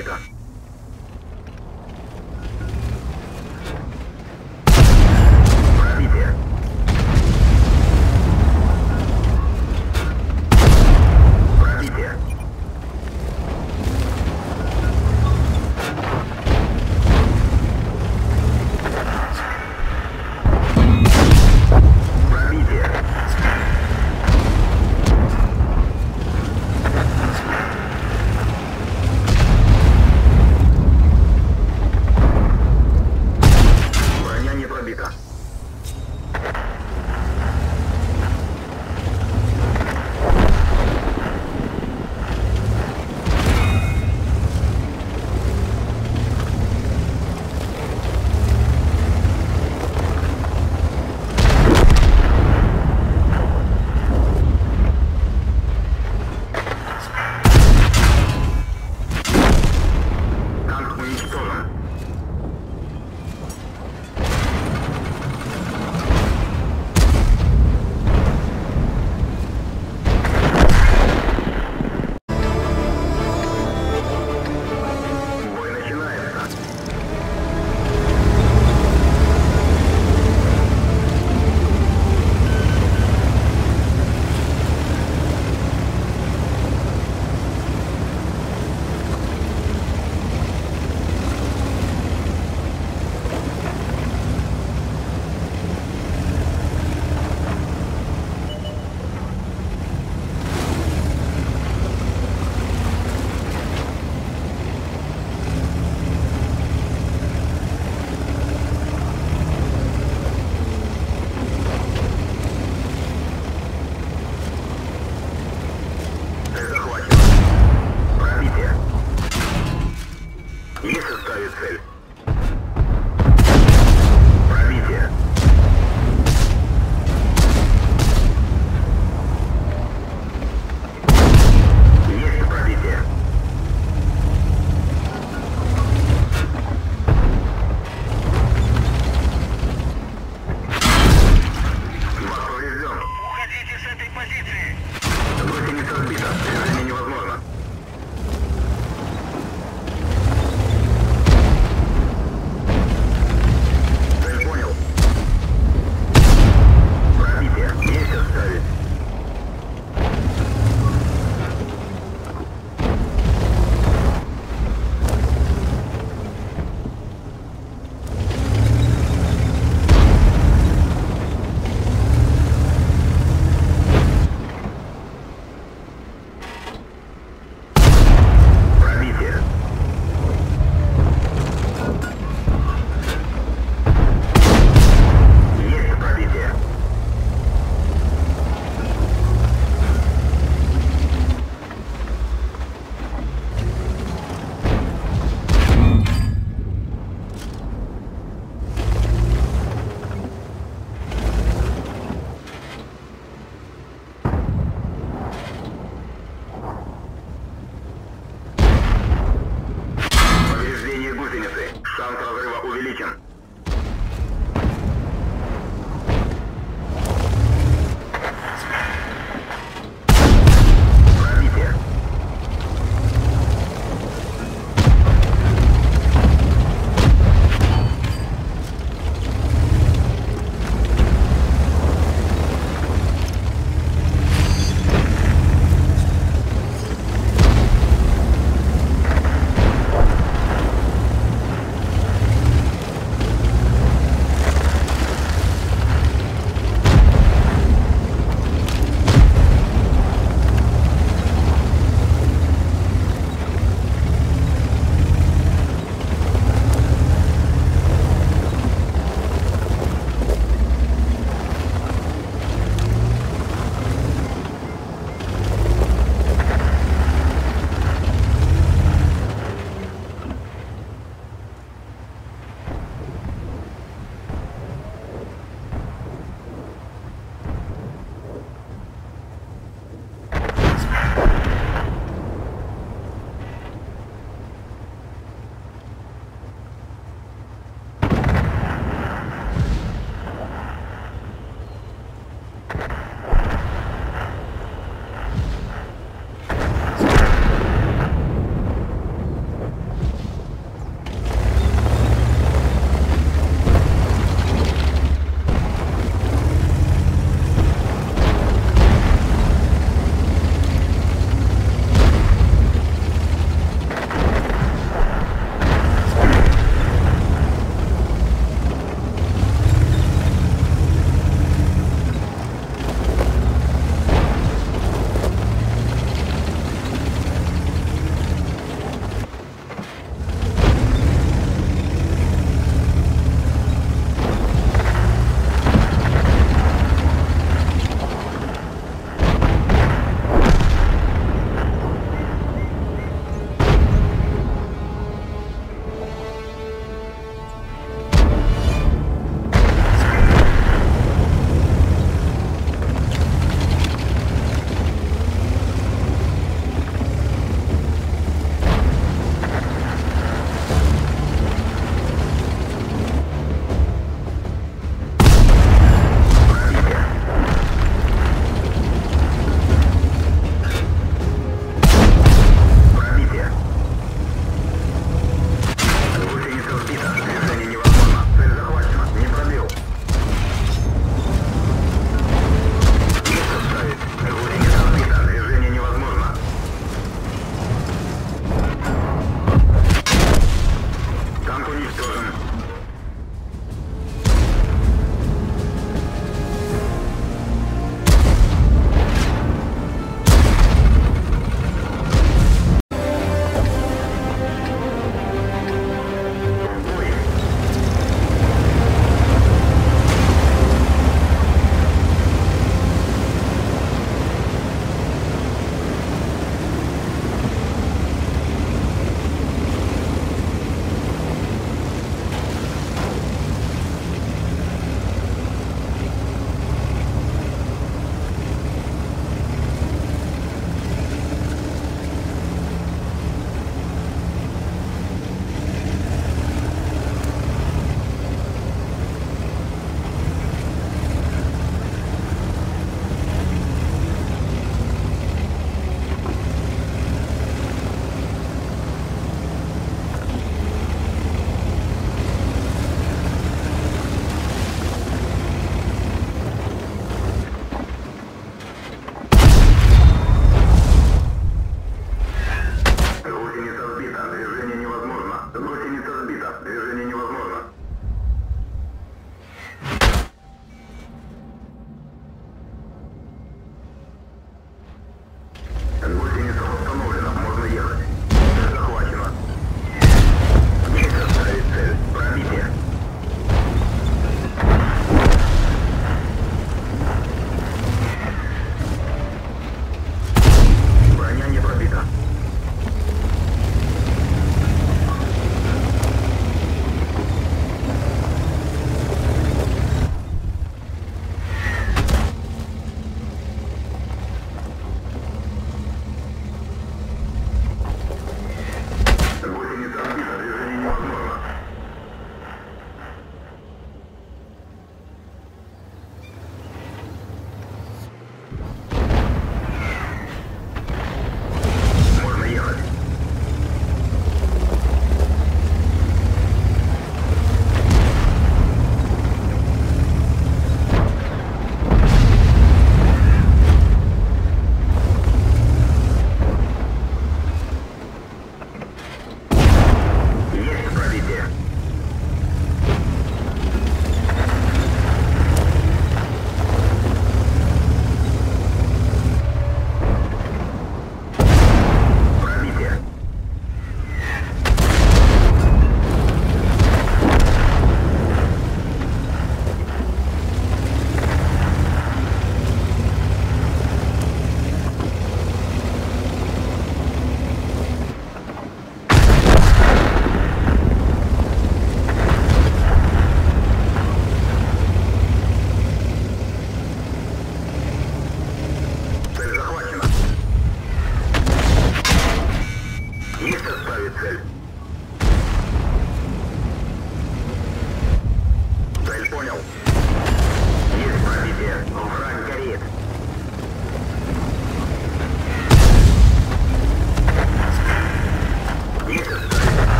be done.